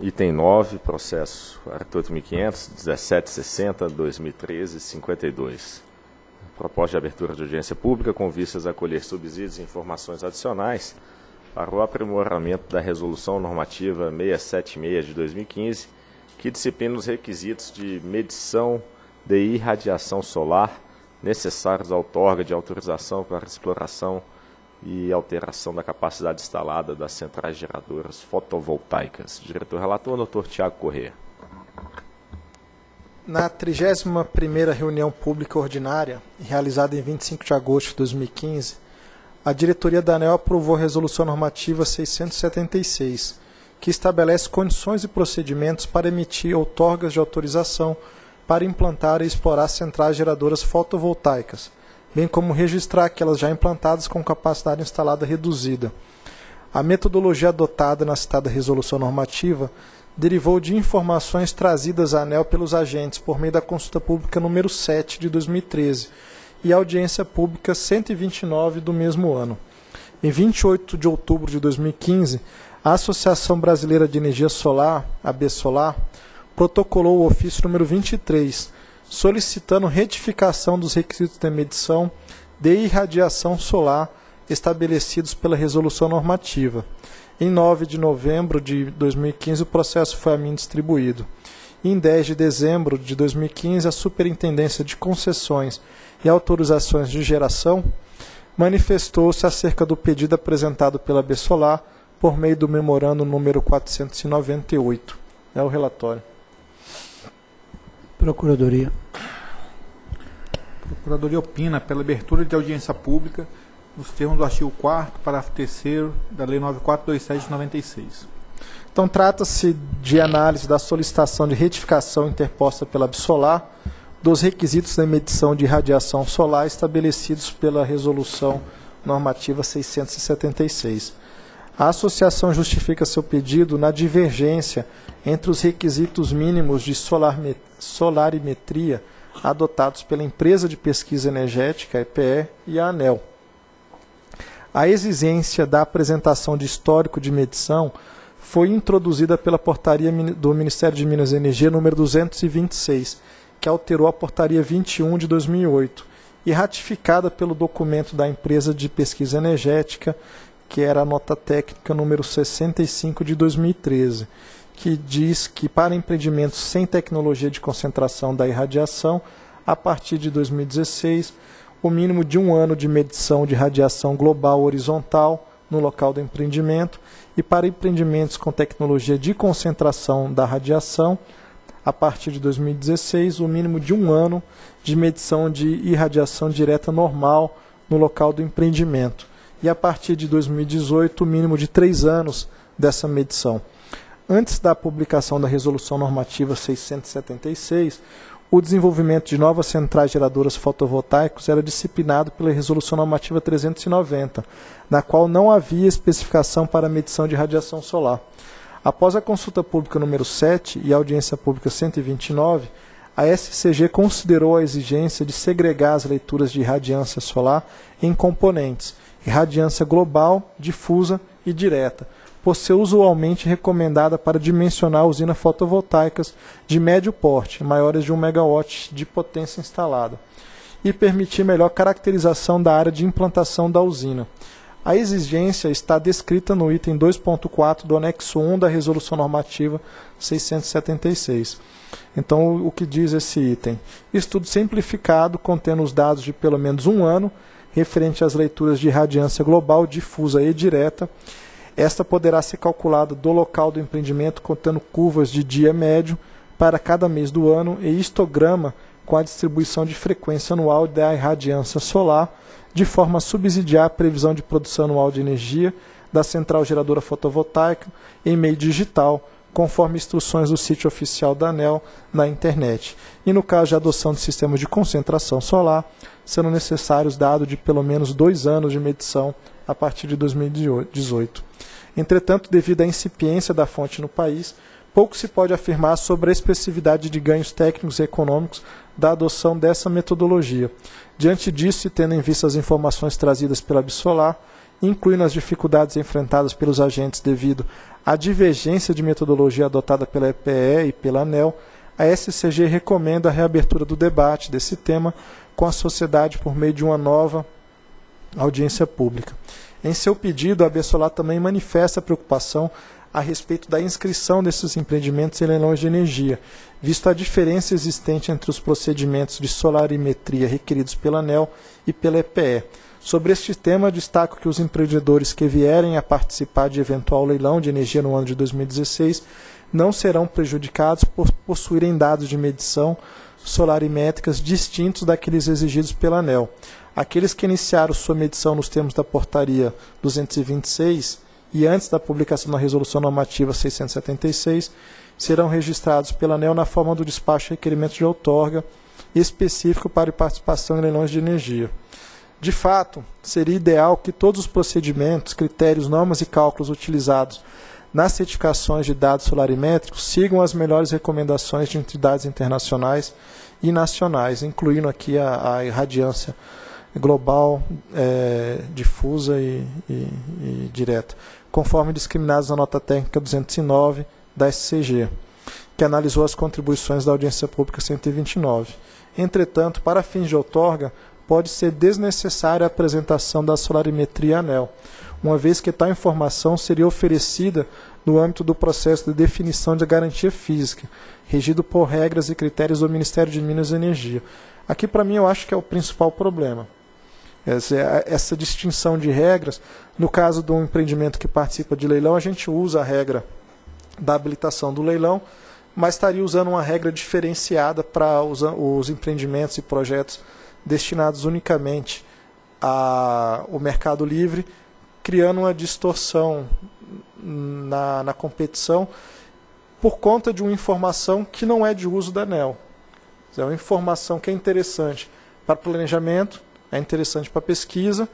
Item 9, processo 48.500, 1760, 2013, 52. Proposta de abertura de audiência pública com vistas a colher subsídios e informações adicionais para o aprimoramento da Resolução Normativa 676 de 2015, que disciplina os requisitos de medição de irradiação solar necessários à outorga de autorização para exploração e alteração da capacidade instalada das centrais geradoras fotovoltaicas. Diretor relator, doutor Tiago Corrêa. Na 31ª reunião pública ordinária, realizada em 25 de agosto de 2015, a diretoria da ANEL aprovou a resolução normativa 676, que estabelece condições e procedimentos para emitir outorgas de autorização para implantar e explorar centrais geradoras fotovoltaicas, bem como registrar aquelas já implantadas com capacidade instalada reduzida. A metodologia adotada na citada resolução normativa derivou de informações trazidas à ANEL pelos agentes por meio da consulta pública número 7 de 2013 e audiência pública 129 do mesmo ano. Em 28 de outubro de 2015, a Associação Brasileira de Energia Solar, AB Solar, protocolou o ofício número 23, solicitando retificação dos requisitos de medição de irradiação solar estabelecidos pela resolução normativa. Em 9 de novembro de 2015, o processo foi a mim distribuído. Em 10 de dezembro de 2015, a Superintendência de Concessões e Autorizações de Geração manifestou-se acerca do pedido apresentado pela Bessolar por meio do memorando número 498. É o relatório. Procuradoria. Procuradoria opina pela abertura de audiência pública nos termos do artigo 4 parágrafo 3 da Lei 9427 de 96. Então, trata-se de análise da solicitação de retificação interposta pela Absolar dos requisitos da medição de radiação solar estabelecidos pela Resolução Normativa 676. A associação justifica seu pedido na divergência entre os requisitos mínimos de solarimetria adotados pela Empresa de Pesquisa Energética, EPE, e a ANEL. A exigência da apresentação de histórico de medição foi introduzida pela portaria do Ministério de Minas e Energia número 226, que alterou a portaria 21 de 2008 e ratificada pelo documento da Empresa de Pesquisa Energética, que era a nota técnica número 65 de 2013 que diz que para empreendimentos sem tecnologia de concentração da irradiação, a partir de 2016, o mínimo de um ano de medição de radiação global horizontal no local do empreendimento e para empreendimentos com tecnologia de concentração da radiação, a partir de 2016, o mínimo de um ano de medição de irradiação direta normal no local do empreendimento. E a partir de 2018, o mínimo de três anos dessa medição antes da publicação da Resolução Normativa 676, o desenvolvimento de novas centrais geradoras fotovoltaicas era disciplinado pela Resolução Normativa 390, na qual não havia especificação para medição de radiação solar. Após a consulta pública número 7 e a audiência pública 129, a SCG considerou a exigência de segregar as leituras de irradiância solar em componentes, irradiância global, difusa e direta, por ser usualmente recomendada para dimensionar usinas fotovoltaicas de médio porte, maiores de 1 MW de potência instalada, e permitir melhor caracterização da área de implantação da usina. A exigência está descrita no item 2.4 do anexo 1 da Resolução Normativa 676. Então, o que diz esse item? Estudo simplificado contendo os dados de pelo menos um ano referente às leituras de radiância global, difusa e direta, esta poderá ser calculada do local do empreendimento contando curvas de dia médio para cada mês do ano e histograma com a distribuição de frequência anual da irradiância solar, de forma a subsidiar a previsão de produção anual de energia da central geradora fotovoltaica em meio digital, conforme instruções do sítio oficial da ANEL na internet. E no caso de adoção de sistemas de concentração solar, sendo necessários dados de pelo menos dois anos de medição a partir de 2018. Entretanto, devido à incipiência da fonte no país, pouco se pode afirmar sobre a expressividade de ganhos técnicos e econômicos da adoção dessa metodologia. Diante disso, e tendo em vista as informações trazidas pela Bissolar, incluindo as dificuldades enfrentadas pelos agentes devido à divergência de metodologia adotada pela EPE e pela ANEL, a SCG recomenda a reabertura do debate desse tema com a sociedade por meio de uma nova audiência pública. Em seu pedido, a Bessolar também manifesta preocupação a respeito da inscrição desses empreendimentos em leilões de energia, visto a diferença existente entre os procedimentos de solarimetria requeridos pela ANEL e pela EPE. Sobre este tema, destaco que os empreendedores que vierem a participar de eventual leilão de energia no ano de 2016 não serão prejudicados por possuírem dados de medição solarimétricas distintos daqueles exigidos pela ANEL. Aqueles que iniciaram sua medição nos termos da portaria 226 e antes da publicação da Resolução Normativa 676, serão registrados pela ANEL na forma do despacho de requerimento de outorga específico para participação em leilões de energia. De fato, seria ideal que todos os procedimentos, critérios, normas e cálculos utilizados nas certificações de dados solarimétricos sigam as melhores recomendações de entidades internacionais e nacionais, incluindo aqui a, a irradiância global, é, difusa e, e, e direta conforme discriminados na nota técnica 209 da SCG, que analisou as contribuições da audiência pública 129. Entretanto, para fins de outorga, pode ser desnecessária a apresentação da solarimetria ANEL, uma vez que tal informação seria oferecida no âmbito do processo de definição de garantia física, regido por regras e critérios do Ministério de Minas e Energia. Aqui, para mim, eu acho que é o principal problema. Essa, essa distinção de regras, no caso de um empreendimento que participa de leilão, a gente usa a regra da habilitação do leilão, mas estaria usando uma regra diferenciada para os, os empreendimentos e projetos destinados unicamente ao mercado livre, criando uma distorção na, na competição por conta de uma informação que não é de uso da ANEL. É uma informação que é interessante para planejamento, é interessante para pesquisa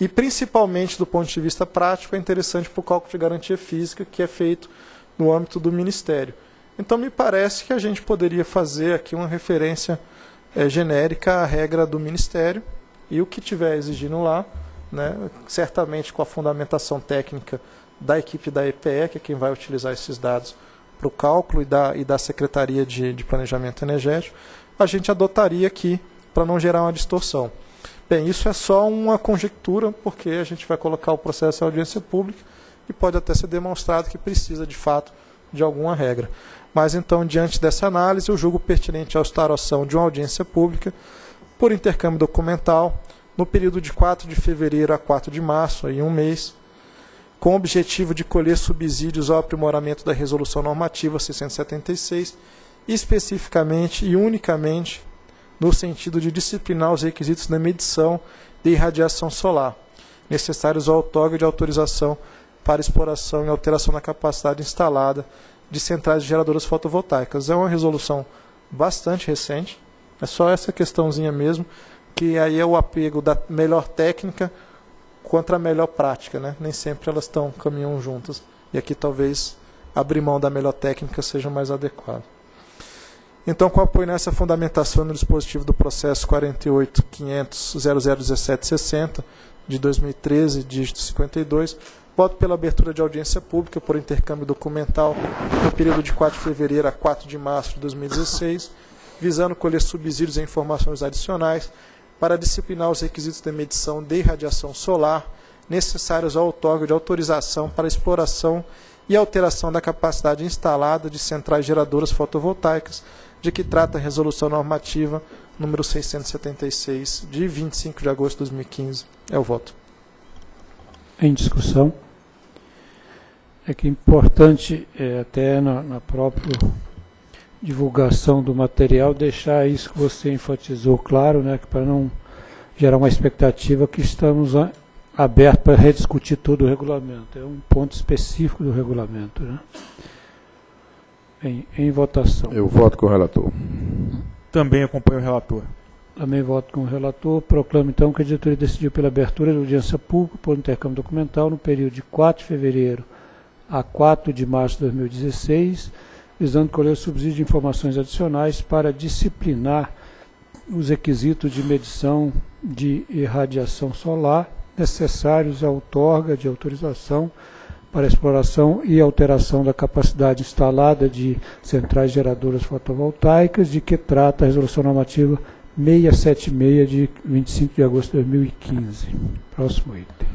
e principalmente do ponto de vista prático é interessante para o cálculo de garantia física que é feito no âmbito do Ministério. Então me parece que a gente poderia fazer aqui uma referência é, genérica à regra do Ministério e o que tiver exigindo lá, né, certamente com a fundamentação técnica da equipe da EPE, que é quem vai utilizar esses dados para o cálculo e da, e da Secretaria de, de Planejamento Energético, a gente adotaria aqui para não gerar uma distorção. Bem, isso é só uma conjectura, porque a gente vai colocar o processo em audiência pública e pode até ser demonstrado que precisa, de fato, de alguma regra. Mas então, diante dessa análise, eu julgo pertinente a instauração de uma audiência pública por intercâmbio documental no período de 4 de fevereiro a 4 de março, em um mês, com o objetivo de colher subsídios ao aprimoramento da Resolução Normativa 676, especificamente e unicamente no sentido de disciplinar os requisitos da medição de irradiação solar, necessários ao outorga de autorização para exploração e alteração da capacidade instalada de centrais geradoras fotovoltaicas. É uma resolução bastante recente, é só essa questãozinha mesmo, que aí é o apego da melhor técnica contra a melhor prática, né? Nem sempre elas estão caminham juntas. E aqui talvez abrir mão da melhor técnica seja mais adequado. Então, com apoio nessa fundamentação no dispositivo do processo 48.500.001760 de 2013, dígito 52, voto pela abertura de audiência pública por intercâmbio documental no período de 4 de fevereiro a 4 de março de 2016, visando colher subsídios e informações adicionais para disciplinar os requisitos de medição de irradiação solar necessários ao outorga de autorização para exploração e alteração da capacidade instalada de centrais geradoras fotovoltaicas de que trata a Resolução Normativa número 676, de 25 de agosto de 2015. É o voto. Em discussão. É que é importante, é, até na, na própria divulgação do material, deixar isso que você enfatizou claro, né, para não gerar uma expectativa que estamos abertos para rediscutir todo o regulamento. É um ponto específico do regulamento. Né? Em, em votação. Eu voto com o relator. Também acompanho o relator. Também voto com o relator. Proclamo então que a diretoria decidiu pela abertura da audiência pública por intercâmbio documental no período de 4 de fevereiro a 4 de março de 2016, visando colher subsídio de informações adicionais para disciplinar os requisitos de medição de irradiação solar necessários à outorga de autorização para exploração e alteração da capacidade instalada de centrais geradoras fotovoltaicas, de que trata a Resolução Normativa 676 de 25 de agosto de 2015. Próximo item.